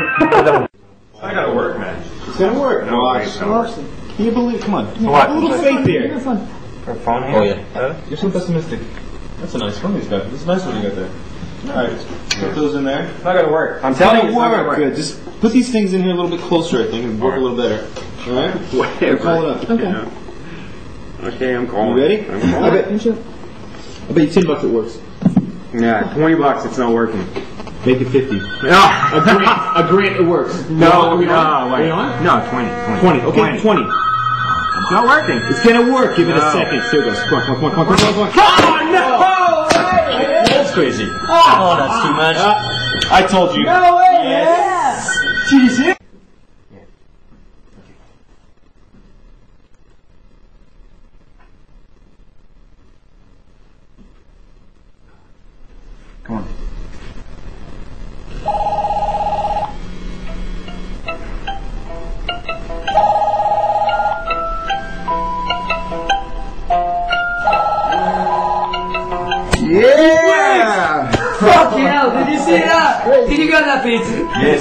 I gotta work, man. It's gonna work. No, Watch. it's not working. Can you believe? Come on. What? A little faith here. For a phone here? Oh, yeah. Huh? You're so pessimistic. That's a nice one he's got. That's a nice one you got there. All right, put those in there. It's not gonna work. I'm telling you, it's not gonna work. work. Good. Just put these things in here a little bit closer, I think, and work a little better. All right. Whatever. Call it up. Okay. Okay, I'm calling. You ready? I'm I calling. bet. I bet you ten bucks it works. Yeah, 20 bucks, it's not working. Make it fifty. No, A grant. A grant. It works. no, Are we no, Are we wait. on? No, 20. 20. Twenty. Okay. Twenty. It's not working. It's gonna work. Give it a second. Here it goes. Come on. Come on. Come on. Come on. Come on. Come on. That's crazy. Oh, that's too much. Uh, I told you. No way! Yes! Jesus. Come on. Yeah! Fuck Did you see that? Did you go that pizza? Yes.